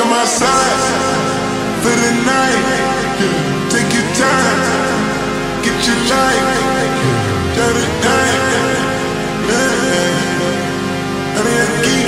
on my side for the night. Take your time, get your life, dirty time. Honey, I geek.